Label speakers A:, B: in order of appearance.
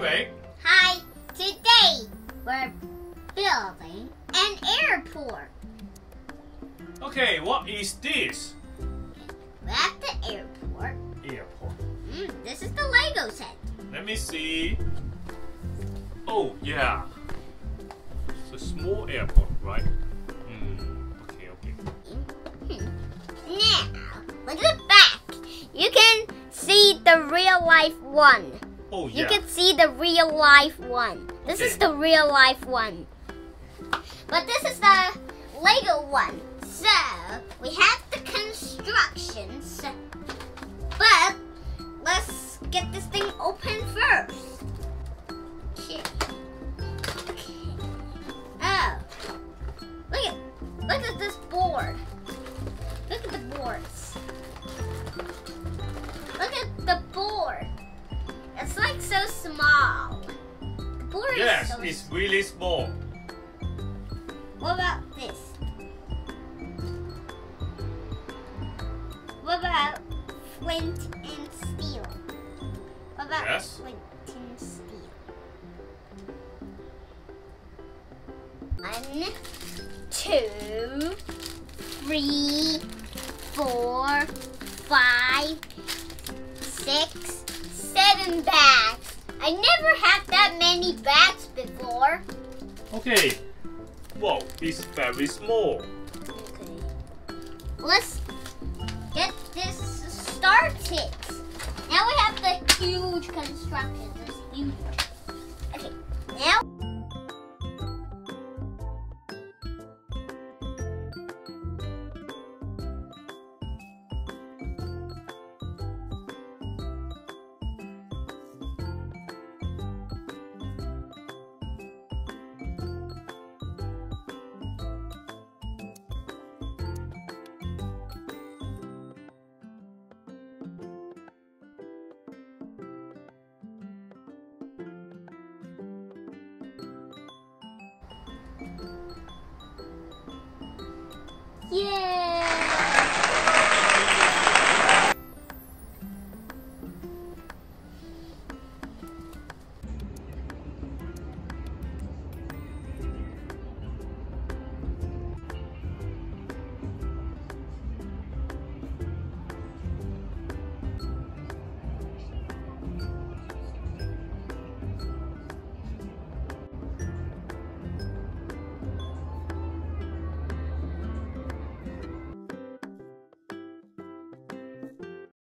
A: Babe. Hi. Today we're building an airport.
B: Okay, what is this?
A: At the airport.
B: Airport.
A: Mm, this is the Lego set.
B: Let me see. Oh, yeah. It's a small airport, right? Mm, okay, okay.
A: Hmm, hmm. Now, look at the back. You can see the real life one.
B: Oh,
A: You can see the real life one. This is the real life one. But this is the Lego one. So, we have the constructions. But, let's get this thing open first. Okay. The
B: Yes,
A: so
B: it's really small.
A: What about this? What about flint and steel? What about
B: Yes.
A: flint and steel? One, two, three, four, five, six, seven bags. I never had that many bats before.
B: Okay. Whoa, it's very small.
A: Okay. Let's get this started. Now we have the huge construction. This huge. Yay!